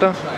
Rotter.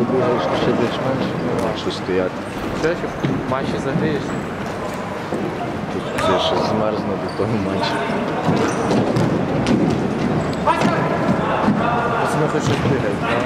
Більш-менш нормально. Що стояти? Все, що матчі загрієшся. Тут це ще змерзне до того матчу. Пацани хоч щось бігають, так?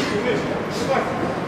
수고하셨 습.